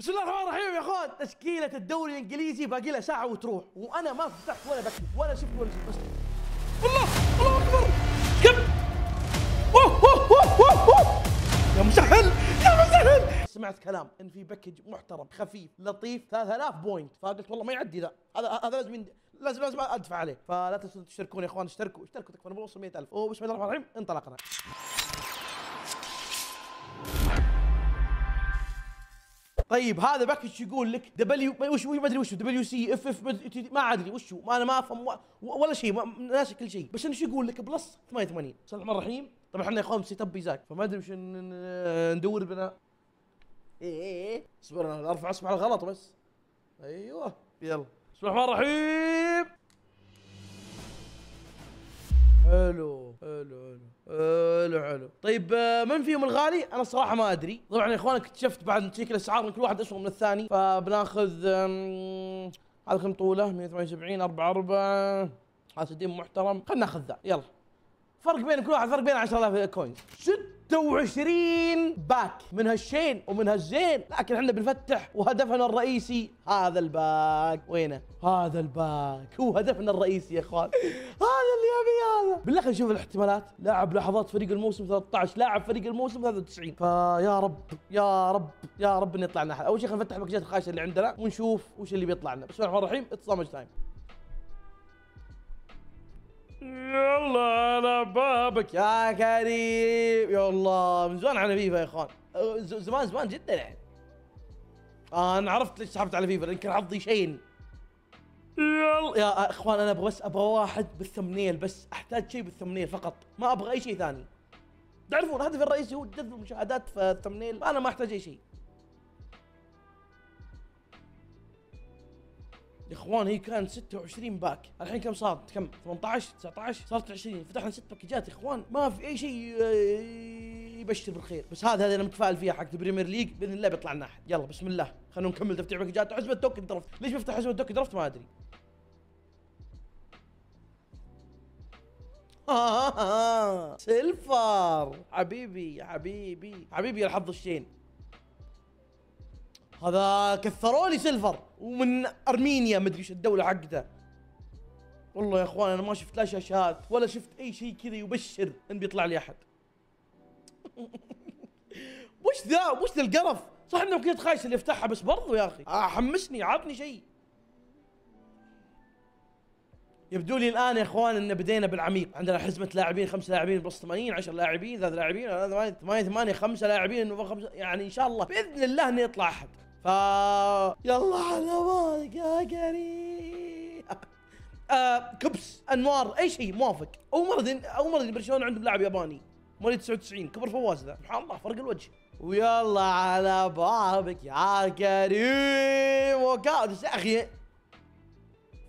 بسم الله الرحمن الرحيم يا اخوان. تشكيلة الدوري الإنجليزي باقي لها ساعة وتروح. وأنا ما فتحت ولا package ولا شفت ولا شفت. بس الله! الله أكبر! كم؟ أوه أوه أوه أوه. يا مسهل! يا مسهل! سمعت كلام إن في package محترم خفيف لطيف 3000 point فقلت والله ما يعدي ذا. هذا هذا لازم لازم لازم أدفع عليه. فلا تنسوا تشتركون يا إخوان. اشتركوا اشتركوا تكفى بوصل 100000 وبسم الله الرحمن الرحيم. انطلقنا. طيب هذا باكج يقول لك دبليو وش ما أدري وش دبليو سي اف اف ما ادري وش ما أنا ما أفهم ولا شيء ناسي كل شيء. بس شو يقول لك؟ بلس 88 بسم الله الرحمن الرحيم. طبعا إحنا يا اخوان سيت اب بيزاك فما أدري وش ندور بنا. إيه إيه إيه. اصبر أرفع اصبع الغلط بس. أيوه. يلا. بسم الله الرحمن الرحيم. حلو حلو حلو حلو حلو. طيب آه، من فيهم الغالي؟ أنا الصراحه ما أدري. طبعا يا إخوان اكتشفت بعد تشيك الأسعار ان كل واحد اسوء من الثاني. فبناخذ هذا كم طوله؟ 178 4 4 هذا محترم. خلينا ناخذ ذا. يلا. فرق بين كل واحد فرق بين 10000 coins 26 pack. من هالشين ومن هالزين. لكن إحنا بنفتح وهدفنا الرئيسي هذا ال pack. وينه؟ هذا ال pack. هو هدفنا الرئيسي يا إخوان. هذا اللي أبي هذا. بالله خلينا نشوف الاحتمالات. لاعب لحظات فريق الموسم 13 لاعب فريق الموسم 93 فيا رب يا رب يا رب ان يطلع لنا. أول شيء خلينا نفتح الباكجات الخايسه اللي عندنا ونشوف وش اللي بيطلع لنا. بسم الله الرحمن الرحيم. it's time يلا على بابك. يا كريم. يا الله من زمان على فيفا يا إخوان. زمان زمان جدا يعني. أنا عرفت ليش سحبت على فيفا يمكن حظي شين. يلا. يا إخوان أنا أبغى بس أبغى واحد بال thumbnail بس أحتاج شيء بال thumbnail فقط. ما أبغى أي شيء ثاني. تعرفون هدفي الرئيسي هو جذب المشاهدات في ال thumbnail. أنا ما أحتاج أي شيء يا اخوان هي كانت 26 pack. الحين كم صارت كم؟ 18 19 صارت 20 فتحنا ست باكجات يا إخوان ما في أي شيء آه، يبشر بالخير. بس هذا هذا أنا متفائل فيها حق ال Premier League بإذن الله بيطلع لنا أحد. يلا بسم الله. خلونا نكمل تفتيح باكجات حسبة token draft ليش بفتح حسبة token draft ما أدري. سيلفر. حبيبي حبيبي حبيبي الحظ الشين. هذا كثروا لي silver. ومن أرمينيا مدري إيش الدولة حقته. والله يا أخوان أنا ما شفت لا شاشات ولا شفت أي شيء كذا يبشر إن بيطلع لي أحد. وش ذا؟ وش ذا القرف؟ صح إنه كنت خايس اللي يفتحها بس برضو يا أخي. حمسني عطني شيء. يبدو لي الآن يا أخوان إن بدينا بالعميق. عندنا حزمة لاعبين خمس لاعبين plus 80 10 لاعبين ثلاث لاعبين ثمانية ثمانية خمسة لاعبين خمسة يعني إن شاء الله بإذن الله إنه يطلع أحد. ف يلا على بابك يا كريم آه كبس أنوار أي شيء موافق. اول مره اول مره برشلونة عندهم لاعب ياباني. مواليد 99 كبر فواز ذا. سبحان الله فرق الوجه. ويلا على بابك يا كريم وكاد يا أخي.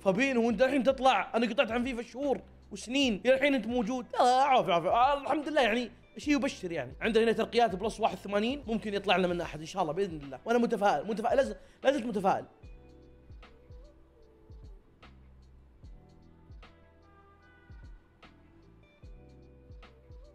فابينيو وانت الحين تطلع. أنا قطعت عن فيفا شهور وسنين. الحين أنت موجود. لا عافية عافية. آه الحمد لله يعني شيء يبشر يعني. عندنا هنا ترقيات plus 81 ممكن يطلع لنا من أحد إن شاء الله بإذن الله. وأنا متفائل متفائل لازم لازلت متفائل.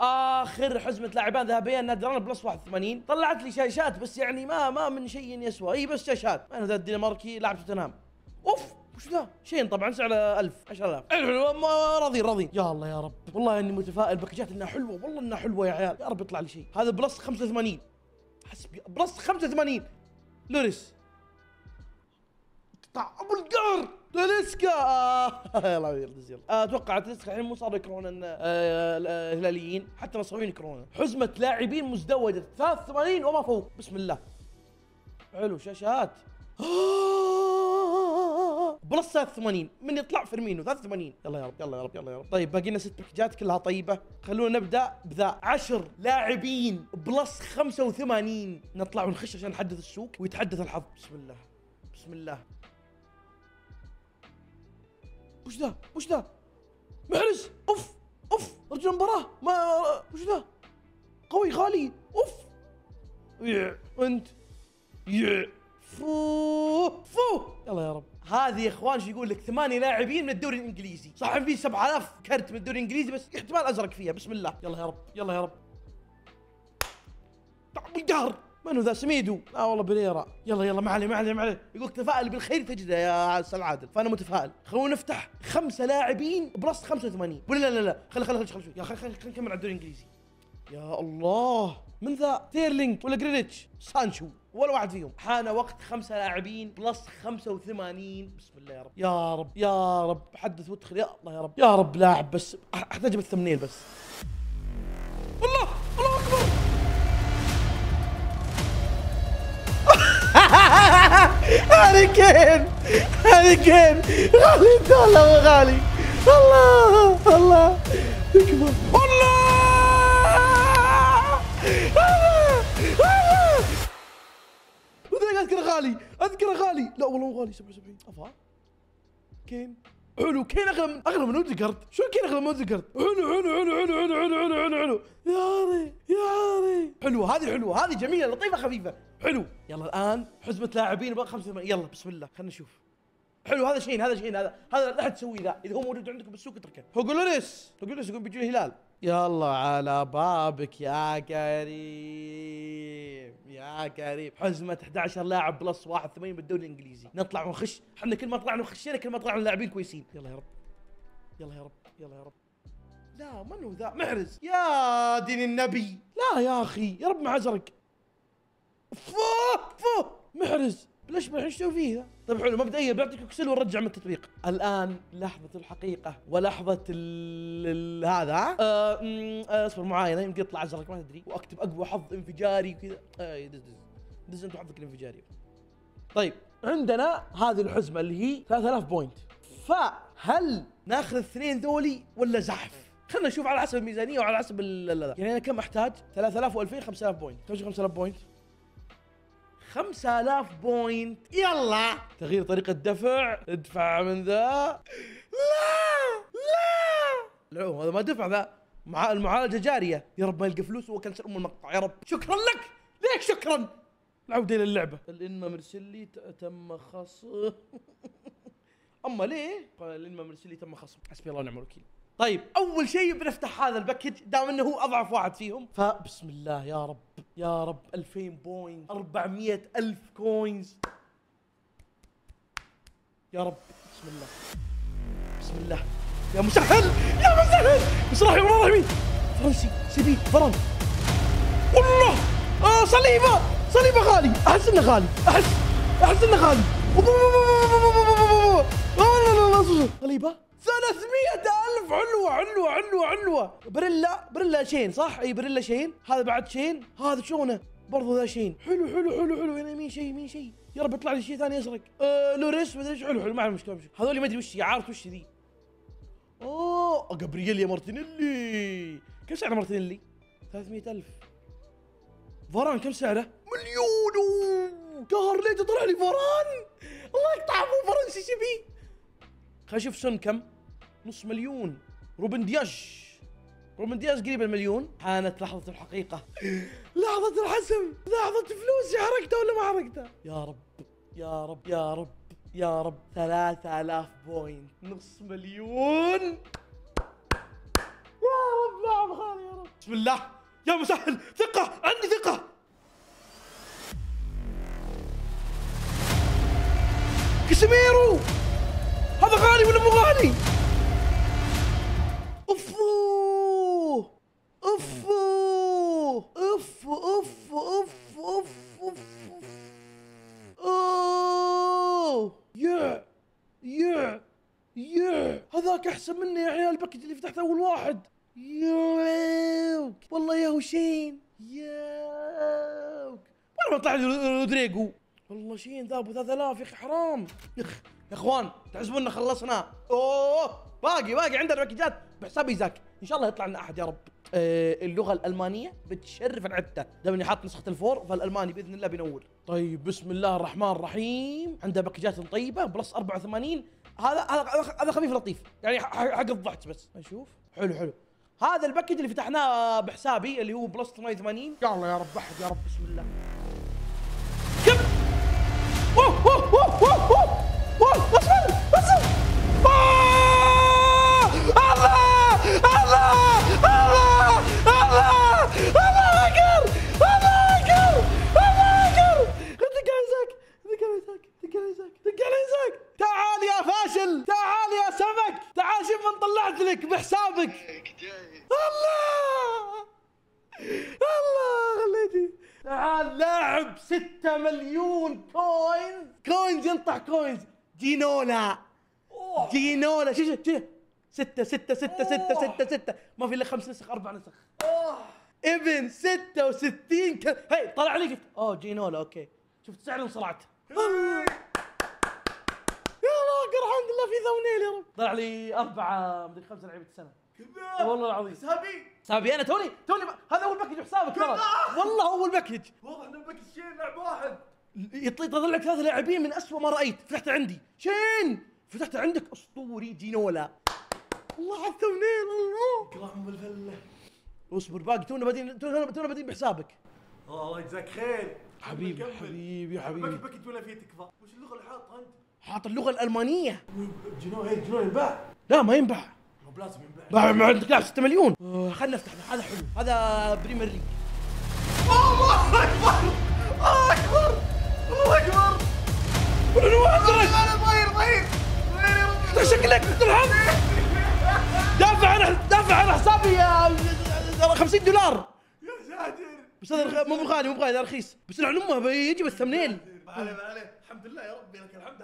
آخر حزمة لاعبان ذهبيا نادران plus 81 طلعت لي شاشات بس يعني ما ما من شيء يسوى. هي بس شاشات. أنا ذا الدنماركي لاعب توتنهام. أوف! وش ذا؟ شين طبعا سعره 1000 10000 حلو راضين راضين يا الله يا رب. والله إني متفائل باكجات انها حلوة والله إنها حلوة يا عيال. يا رب يطلع لي شيء. هذا plus 85 حسبي plus 85 لوريس. قطع أبو القهر. تاليسكا آه يلا يرد يلا. آه، أتوقع تاليسكا الحين مو صاروا يكرهون آه، آه، الهلاليين. حتى النصراويين يكرهونه. حزمة لاعبين مزدوجة. 83 وما فوق. بسم الله. حلو شاشات. plus 83 من يطلع فيرمينو 83 يلا يا رب يلا يا رب يلا يا رب. طيب باقي لنا ست باكجات كلها طيبة. خلونا نبدأ بذا 10 لاعبين plus 85 نطلع ونخش عشان نحدث السوق ويتحدث الحظ. بسم الله بسم الله. وش ذا؟ وش ذا؟ محرز! أوف! أوف! رجل المباراة! ما وش ذا؟ قوي غالي! أوف! يع أنت. يع فو فو يلا يا رب. هذه يا اخوان شو يقول لك ثمانية لاعبين من الدوري الانجليزي صح في 7000 كرت من الدوري الانجليزي بس احتمال ازرق فيها بسم الله يلا يا رب يلا يا رب طعم القهر من هو ذا سميدو لا والله بريرا يلا يلا ما عليه ما عليه ما عليه يقول تفائل بالخير تجده يا أستاذ عادل فانا متفائل خلونا نفتح خمسه لاعبين plus 85 ولا لا لا لا خلي خلي خلي يا خلي خلي نكمل على الدوري الانجليزي يا الله من ذا ستيرلينج ولا جريليش سانشو ولا واحد فيهم. حان وقت خمسة لاعبين plus 85 بسم الله يا رب. يا رب يا رب. حدث وادخل. يا الله يا رب. يا رب لاعب بس. أحتاج بالثمنين بس. الله! الله أكبر! هاري كين هاري كين غالي انت والله غالي. الله الله. يكبر الله! غالي أذكر غالي. لا والله مو غالي 77 أفا. كين. حلو. كين أغلى من أغلى من اوديجارد شو كين أغلى من اوديجارد حلو حلو حلو حلو حلو حلو حلو حلو حلو. يا ري يا ري. حلوة هذه حلوة هذه جميلة لطيفة خفيفة. حلو. يلا الآن حزمه لاعبين بقى 85 يلا بسم الله خلينا نشوف. حلو هذا شيء هذا شيء هذا هذا لا حد تسويه ذا. إذا هو موجود عندكم بالسوق اتركه. هوجو لوريس هوجو لوريس يقول بيجي الهلال. يلا على بابك يا كريم. يا كريم حزمة 11 لاعب plus 81 بالدوري الإنجليزي. نطلع ونخش. إحنا كل ما طلعنا وخشينا كل ما طلعنا لاعبين كويسين. يلا يا رب. يلا يا رب. يلا يا رب. لا من هو ذا؟ محرز. يا دين النبي. لا يا أخي يا رب مع ازرق فوه فوه محرز. ليش ما نسوي فيه؟ طيب حلو مبدئيا بيعطيك اكسل ونرجع من التطبيق. الآن لحظة الحقيقة ولحظة ال هذا ها؟ آه، آه، اصبر معاينة يمكن يطلع ازرق ما تدري واكتب أقوى حظ انفجاري وكذا آه، دز دز دز انت حظك الانفجاري. طيب عندنا هذه الحزمة اللي هي 3000 point. فهل ناخذ الاثنين ذولي ولا زحف؟ خلينا نشوف على حسب الميزانية وعلى حسب ال- يعني أنا كم أحتاج؟ 3000 و2000 5000 point. كم شي 5000 point؟ 5000 point. يلا. تغيير طريقة دفع. ادفع من ذا. لا. لا. لا هذا ما دفع ذا. مع المعالجة جارية. يا رب ما يلقى فلوس وكنسل أم المقطع. يا رب. شكرا لك. ليك شكرا؟ العودة إلى اللعبة. الإنما مرسل لي تم خصم. أما ليه؟ قال الإنما مرسل لي تم خصم. حسبي الله ونعم الوكيل. طيب أول شيء بنفتح هذا ال package. دام إنه هو أضعف واحد فيهم. فبسم الله يا رب. يا رب 2000 point 400 ألف coins يا رب بسم الله بسم الله يا مسهل يا مسهل بس راح الرحيم فرنسي سبيل فرن والله آه صليبه صليبه غالي احس انه غالي احس احس انه غالي صليبه 300 ألف علوة علوة علوة علوة. بريلا بريلا شين صح؟ أي بريلا شين. هذا بعد شين. هذا شونه؟ برضو ذا شين. حلو حلو حلو حلو. يعني مين شيء مين شيء؟ يا رب يطلع لي شيء ثاني ازرق آه لوريس مدري إيش. حلو حلو ما عندي مشكله. هذول ما أدري وش عارف وش ذي؟ أوه جابرييل يا مارتينيلي. كم سعر مارتينيلي؟ 300 ألف. فاران كم سعره؟ مليون. قهر ليه طلع لي فاران. الله يقطع ابو فرنسي شبي خلينا نشوف سون كم. نص مليون. روبن دياش روبن دياز قريب المليون. حانت لحظة الحقيقة. لحظة الحسم. لحظة فلوسي حركتها ولا ما حركتها يا رب يا رب يا رب يا رب. ثلاثة آلاف بوينت. نص مليون. يا رب لاعب خالي يا رب. بسم الله. يا مسهل. ثقة عندي ثقة. كسميرو هذا غالي ولا مو غالي؟ هذاك أحسن مني يا عيال ال package اللي فتحته أول واحد. ياوك والله يا هشين ياوك وين ما طلع رودريجو والله شين ذا أبو 3000 يا أخي حرام. يا أخي يا إخوان تحسبون خلصنا. أوه باقي باقي عندنا باكجات بحساب إيزاك. إن شاء الله يطلع لنا أحد يا رب. آه اللغة الألمانية بتشرف العدة. دام اني حاط نسخة ال four فالألماني بإذن الله بينور. طيب بسم الله الرحمن الرحيم. عنده باكجات طيبة plus 84 هذا هذا هذا خفيف لطيف. يعني حق الضحك بس. نشوف. حلو حلو. هذا ال package اللي فتحناه بحسابي اللي هو plus 88 يا الله يا رب أحد يا رب. بسم الله. مليون coins coins ينطح coins جينولا. جينولا. شو شو شو؟ ستة ستة ستة ستة ستة ستة. ما في إلا خمس نسخ أربع نسخ. ابن 66 ك... هي طلع لي شفت أوه جينولا okay. شفت سعر انصرعت يا راجل الحمد لله في thumbnail يا رب. طلع لي أربعة مدري خمسة لعيبة السنة. كذاب. والله العظيم. سابي سابي أنا توني. توني. هذا أول package بحسابك ترى. والله أول package واضح ان باكج شين لعب واحد يطلع لك ثلاث لاعبين من أسوأ ما رأيت. فتحته عندي. شين! فتحته عندك أسطوري جينولا الله على ال thumbnail الله كرام بالفله اصبر باقي تونا بادين تونا تونا بادين بحسابك. الله يجزاك خير. حبيبي. حبيبي حبيبي. package ولا فيه تكفى. وش اللغة اللي حاطها أنت؟ حاط اللغة الألمانية. جينولا هي جينولا ينباع؟ لا ما ينباع. مو بلازم ينباع. ما عندك لاعب 6 مليون. خلنا نفتح هذا حلو. هذا Premier League. الله اكبر الله اكبر اكبر أنا ضاير ضاير ضاير يا رب شكلك تلعب دافع عن دافع عن حسابي يا 50 دولار يا ساتر بس هذا مو بغالي مو بغالي هذا رخيص بس لعن امه بيجي بال thumbnail ما عليه ما عليه الحمد لله يا ربي لك الحمد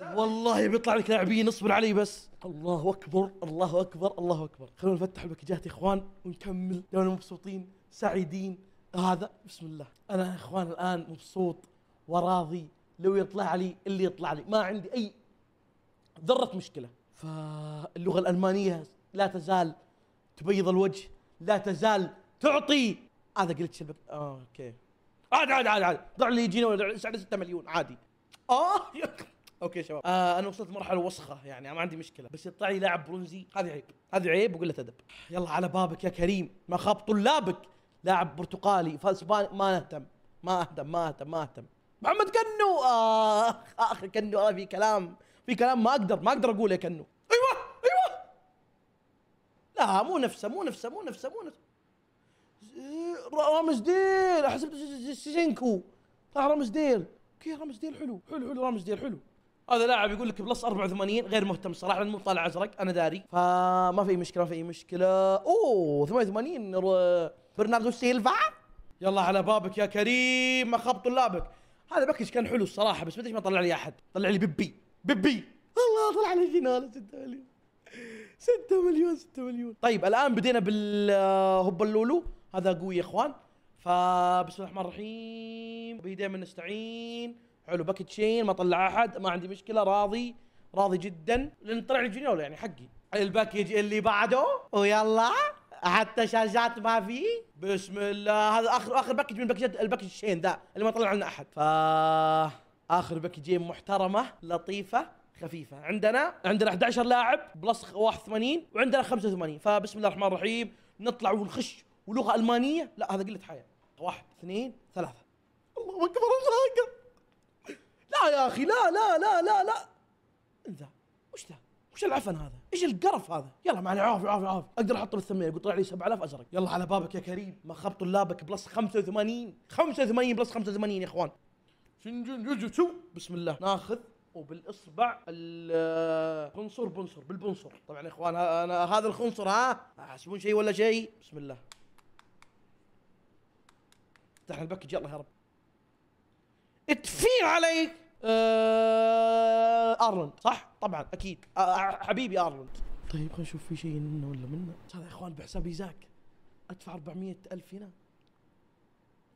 هذا والله بيطلع لك لاعبين اصبر علي بس الله اكبر الله اكبر الله اكبر خلونا نفتح الباكجات يا اخوان ونكمل دونا مبسوطين سعيدين هذا بسم الله. أنا يا إخوان الآن مبسوط وراضي. لو يطلع لي اللي يطلع لي. ما عندي أي ذرة مشكلة. فاللغة الألمانية لا تزال تبيض الوجه لا تزال تعطي. هذا قلت. آه okay. عادي عادي عادي عادي ضع لي يجينا سعره 6 مليون. عادي. آه. أوكي شباب. آه أنا وصلت مرحلة وسخة يعني ما عندي مشكلة. بس يطلع لي لاعب برونزي. هذه عيب. هذه عيب وقلة أدب. يلا على بابك يا كريم. ما خاب طلابك. لاعب برتقالي فاسباني ما نهتم. ما أهتم ما أهتم ما أهتم. محمد كنو! آه أخي كنو. آه في كلام في كلام ما أقدر ما أقدر أقوله يا كنو. أيوه أيوه. لا مو نفسه مو نفسه مو نفسه مو نفسه. رامسديل حسبت سيزينكو طلع رامسديل. okay رامسديل؟ حلو حلو حلو رامسديل حلو. هذا لاعب يقول لك plus 84 غير مهتم صراحة مو طالع أزرق أنا داري. فما في مشكلة ما في مشكلة. أوه 88 ر- برناردو سيلفا؟ يلا على بابك يا كريم ما خاب طلابك هذا package كان حلو الصراحة بس ما أدري ما طلع لي أحد. طلع لي بيبي. بيبي. الله طلع لي جينولا 6 مليون. 6 مليون 6 مليون. طيب الآن بدينا بالهوب اللولو. هذا قوي يا إخوان. فبسم الله الرحمن الرحيم. به دائما نستعين. حلو package شين ما طلع أحد ما عندي مشكلة راضي. راضي جدا. لأن طلع لي جينولا يعني حقي. ال package اللي بعده. ويلا. حتى شاشات ما في. بسم الله. هذا اخر آخر package من باكجات ال package الشين ذا اللي ما طلع لنا أحد. ف آخر باكجين محترمة لطيفة خفيفة. عندنا عندنا 11 لاعب plus 81 وعندنا 85 فبسم الله الرحمن الرحيم نطلع ونخش. ولغة ألمانية؟ لا هذا قلة حياء. واحد اثنين ثلاثة. الله أكبر الله أكبر. لا يا أخي لا لا لا لا لا. انت وش ذا؟ وش العفن هذا؟ إيش القرف هذا؟ يلا معلي عافي عافي عافي أقدر احطه بال thumbnail يقول طلع لي 7000 أزرق. يلا على بابك يا كريم. ما خاب طلابك plus 85 85 plus 85 يا إخوان. بسم الله. ناخذ وبالإصبع الخنصر بنصر بالبنصر. طبعا يا إخوان أنا هذا الخنصر ها؟ حسبون شيء ولا شيء؟ بسم الله. افتح ال package يلا يا رب. اتفين عليك. آه هالاند صح؟ طبعا أكيد. حبيبي هالاند طيب خلينا نشوف في شيء منه ولا منه. هذا يا إخوان بحساب إيزاك. أدفع 400 ألف هنا.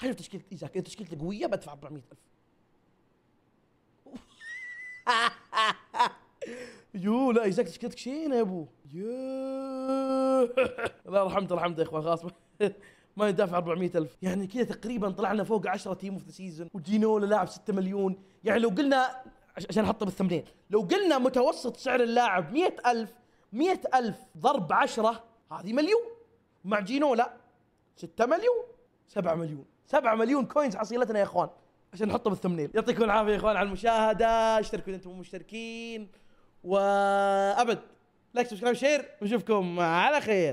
خلينا نشوف تشكيلة إيزاك. اذا تشكيلته قوية بدفع 400 ألف. يو لا إيزاك تشكيلتك شين يا أبو؟ لا رحمت رحمت يا إخوان خلاص. ما يدافع 400 ألف. يعني كذا تقريبا طلعنا فوق 10 team of the season وجينولا لاعب 6 مليون. يعني لو قلنا عشان احطه بال thumbnail لو قلنا متوسط سعر اللاعب 100 ألف 100 ألف ضرب 10 هذه مليون. مع جينولا 6 مليون 7 مليون. 7 مليون coins حصيلتنا يا إخوان. عشان نحطه بال thumbnail يعطيكم العافية يا إخوان على المشاهدة. اشتركوا إذا أنتم مشتركين. وأبد like subscribe share ونشوفكم على خير.